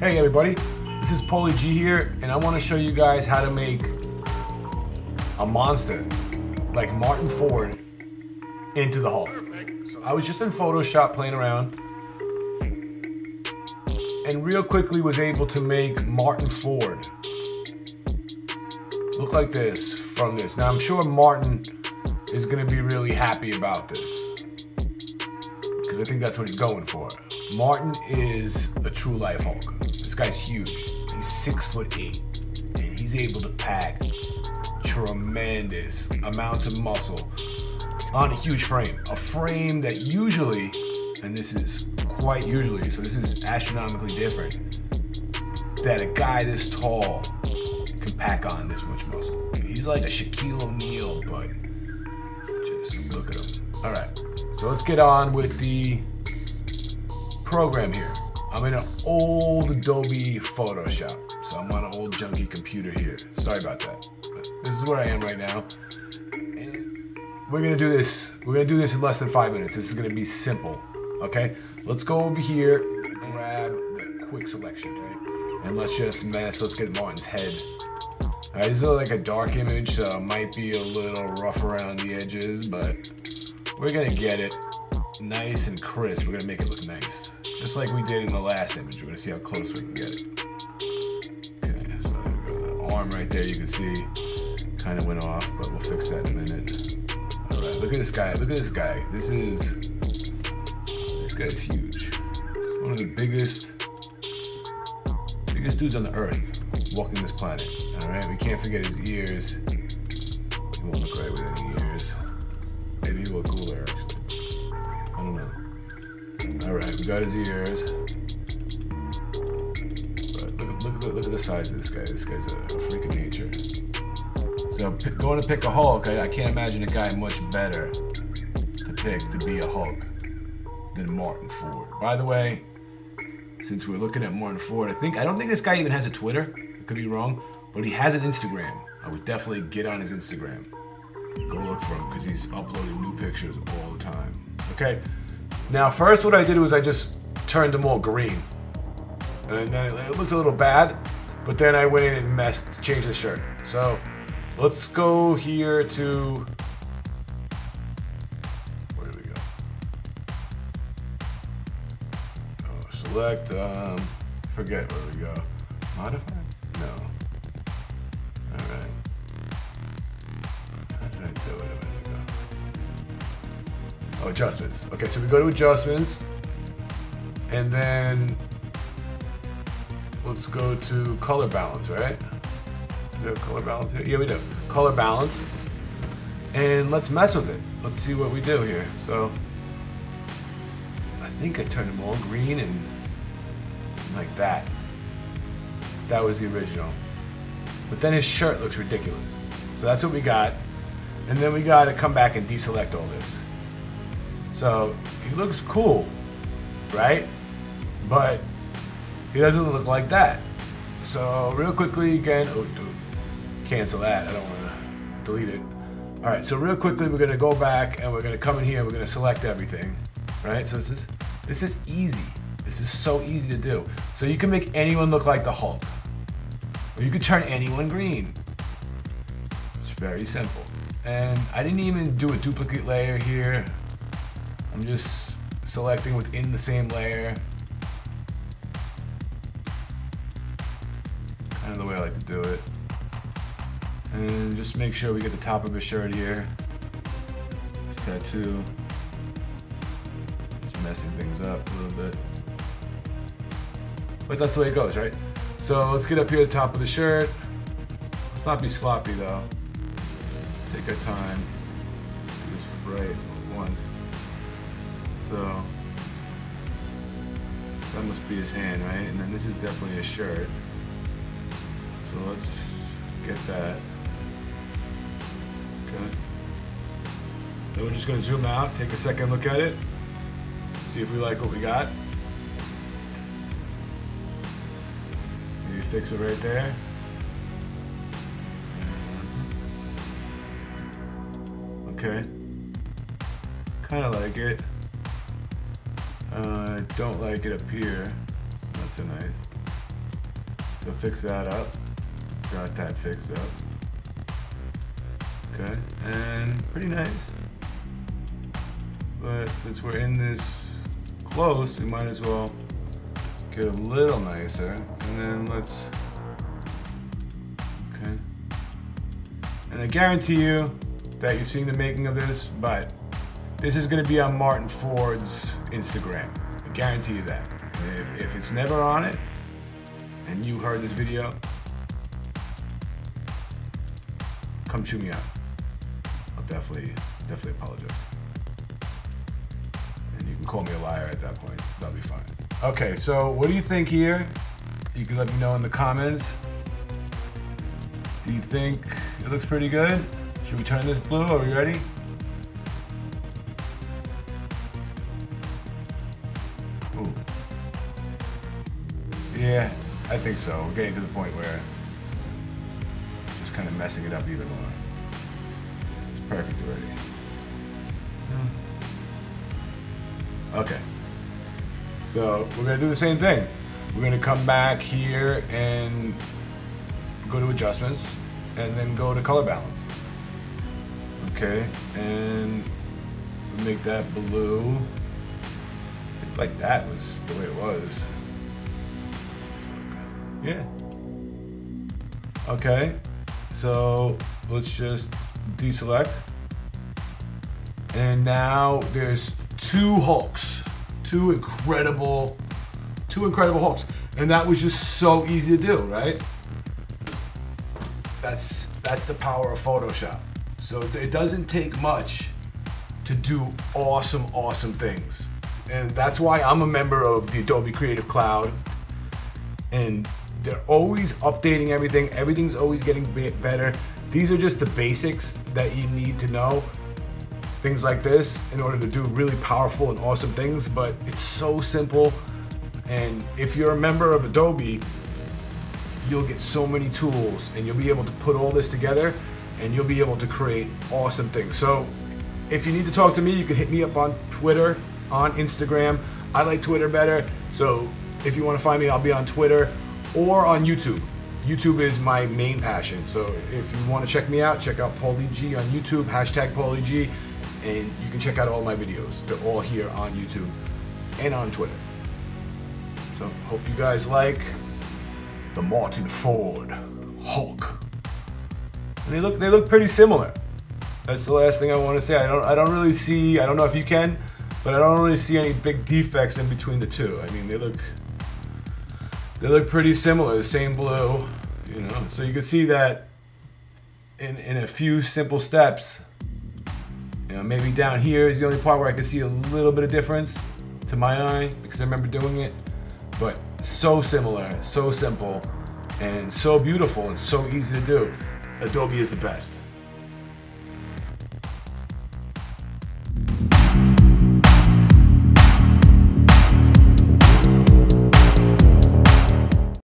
Hey everybody, this is Paulie G here, and I want to show you guys how to make a monster like Martyn Ford into the Hulk. So I was just in Photoshop playing around, and real quickly was able to make Martyn Ford look like this from this. Now I'm sure Martyn is going to be really happy about this because I think that's what he's going for. Martyn is a true life Hulk. Guy's huge. He's six foot eight, and he's able to pack tremendous amounts of muscle on a huge frame. A frame that usually, and this is quite usually, so this is astronomically different, that a guy this tall can pack on this much muscle. He's like a Shaquille O'Neal, but just look at him. All right, so let's get on with the program here. I'm in an old Adobe Photoshop, so I'm on an old junky computer here. Sorry about that. But this is where I am right now. And we're gonna do this. We're gonna do this in less than five minutes. This is gonna be simple. Okay? Let's go over here and grab the quick selection, right? And let's just mess. Let's get Martyn's head. Alright, this is like a dark image, so it might be a little rough around the edges, but we're gonna get it nice and crisp. We're gonna make it look nice. Just like we did in the last image. We're gonna see how close we can get it. Okay, so the arm right there you can see kind of went off, but we'll fix that in a minute. Alright, look at this guy. Look at this guy. This is this guy's huge. One of the biggest biggest dudes on the earth walking this planet. Alright, we can't forget his ears. He won't look right with any ears. Maybe he will we got his ears. But look, look, look, look at the size of this guy. This guy's a, a freak of nature. So p- going to pick a Hulk, I, I can't imagine a guy much better to pick to be a Hulk than Martyn Ford. By the way, since we're looking at Martyn Ford, I think I don't think this guy even has a Twitter. I could be wrong, but he has an Instagram. I would definitely get on his Instagram. Go look for him because he's uploading new pictures all the time. Okay. Now, first, what I did was I just turned them all green, and then it looked a little bad. But then I went in and messed, changed the shirt. So let's go here to. Where do we go? Oh, select. Um, forget where we go. Modify? No. Oh, adjustments. Okay, so we go to adjustments, and then let's go to color balance, right? Do we have color balance here? Yeah, we do. Color balance. And let's mess with it. Let's see what we do here. So I think I turned them all green and like that. That was the original. But then his shirt looks ridiculous. So that's what we got. And then we got to come back and deselect all this. So he looks cool, right? But he doesn't look like that. So real quickly again, oh dude, cancel that. I don't want to delete it. All right, so real quickly we're gonna go back and we're gonna come in here. We're gonna select everything, right? So this is this is easy. This is so easy to do. So you can make anyone look like the Hulk, or you could turn anyone green. It's very simple. And I didn't even do a duplicate layer here. I'm just selecting within the same layer. Kind of the way I like to do it. And just make sure we get the top of his shirt here. This tattoo. Just messing things up a little bit. But that's the way it goes, right? So let's get up here at the top of the shirt. Let's not be sloppy though. Take our time. This right once. So that must be his hand, right? And then this is definitely a shirt. So let's get that. Okay. Then we're just gonna zoom out, take a second look at it, see if we like what we got. Maybe fix it right there. Uh-huh. Okay. Kind of like it. Uh, don't like it up here. It's not so nice. So fix that up. Got that fixed up. Okay, and pretty nice. But since we're in this close, we might as well get a little nicer. And then let's, okay. And I guarantee you that you're seeing the making of this, but this is gonna be on Martyn Ford's Instagram. I guarantee you that. If, if it's never on it, and you heard this video, come chew me out. I'll definitely, definitely apologize. And you can call me a liar at that point. That'll be fine. Okay, so what do you think here? You can let me know in the comments. Do you think it looks pretty good? Should we turn this blue? Are we ready? Yeah, I think so. We're getting to the point where just kind of messing it up even more. It's perfect already. Hmm. Okay. So we're gonna do the same thing. We're gonna come back here and go to adjustments and then go to color balance. Okay, and make that blue. Like that was the way it was. Yeah. Okay, so let's just deselect. And now there's two Hulks, two incredible, two incredible Hulks. And that was just so easy to do, right? That's, that's the power of Photoshop. So it doesn't take much to do awesome, awesome things. And that's why I'm a member of the Adobe Creative Cloud. And they're always updating everything. Everything's always getting better. These are just the basics that you need to know. Things like this in order to do really powerful and awesome things, but it's so simple. And if you're a member of Adobe, you'll get so many tools and you'll be able to put all this together and you'll be able to create awesome things. So if you need to talk to me, you can hit me up on Twitter, on Instagram. I like Twitter better. So if you want to find me, I'll be on Twitter or on YouTube. YouTube is my main passion. So if you want to check me out, check out Paulie G on YouTube, hashtag Paulie G, and you can check out all my videos. They're all here on YouTube and on Twitter. So hope you guys like the Martyn Ford Hulk. And they look they look pretty similar. That's the last thing I want to say. I don't I don't really see I don't know if you can, but I don't really see any big defects in between the two. I mean they look they look pretty similar, the same blue, you know. So you can see that in, in a few simple steps, you know, maybe down here is the only part where I can see a little bit of difference to my eye because I remember doing it. But so similar, so simple, and so beautiful and so easy to do. Adobe is the best.